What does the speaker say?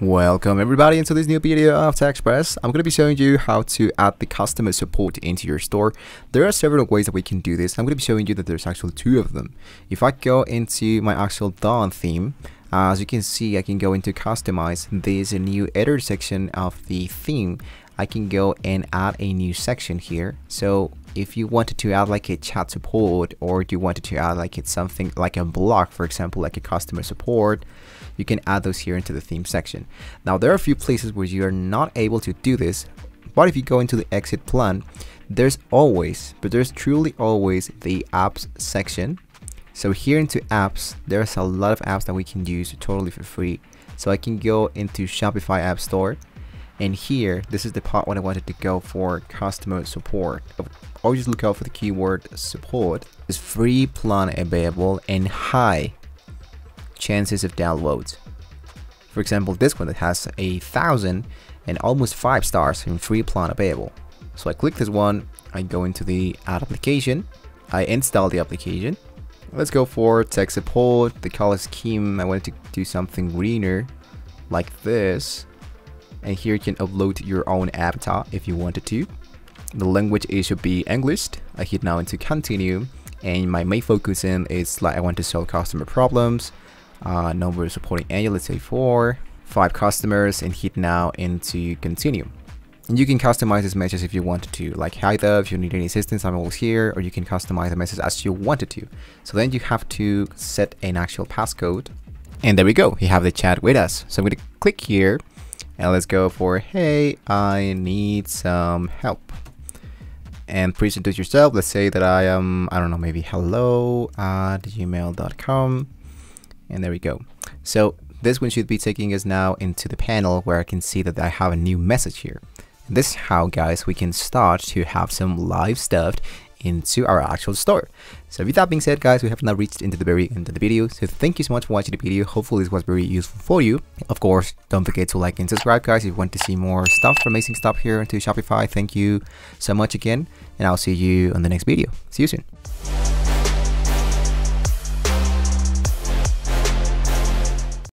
Welcome everybody into this new video of TechExpress. I'm going to be showing you how to add the customer support into your store. There are several ways that we can do this. I'm going to be showing you that there's actually two of them. If I go into my actual Dawn theme, as you can see, I can go into customize. A new editor section of the theme. I can go and add a new section here. So if you wanted to add like a chat support or you wanted to add like it's something like a block, for example, like a customer support, you can add those here into the theme section. Now there are a few places where you are not able to do this, but if you go into the exit plan, there's always, but there's truly always the apps section. So here into apps, there's a lot of apps that we can use totally for free. So I can go into Shopify App Store and here, this is the part when I wanted to go for customer support. Always look out for the keyword support. Is free plan available and high chances of downloads. For example, this one that has a thousand and almost five stars in free plan available. So I click this one, I go into the add application, I install the application. Let's go for tech support, the color scheme, I wanted to do something greener like this and here you can upload your own avatar if you wanted to. The language it should be English. I hit now into continue and my main focus in is like I want to solve customer problems. Uh, number supporting annual, let's say four, five customers and hit now into continue. And you can customize this message if you wanted to, like hi there, if you need any assistance, I'm always here, or you can customize the message as you wanted to. So then you have to set an actual passcode. And there we go, you have the chat with us. So I'm to click here and let's go for, hey, I need some help. And please introduce yourself. Let's say that I am, I don't know, maybe hello at gmail.com. And there we go. So this one should be taking us now into the panel where I can see that I have a new message here. this is how guys we can start to have some live stuff into our actual store. So with that being said guys, we have now reached into the very end of the video. So thank you so much for watching the video. Hopefully this was very useful for you. Of course, don't forget to like and subscribe guys if you want to see more stuff, amazing stuff here into Shopify. Thank you so much again and I'll see you on the next video. See you soon.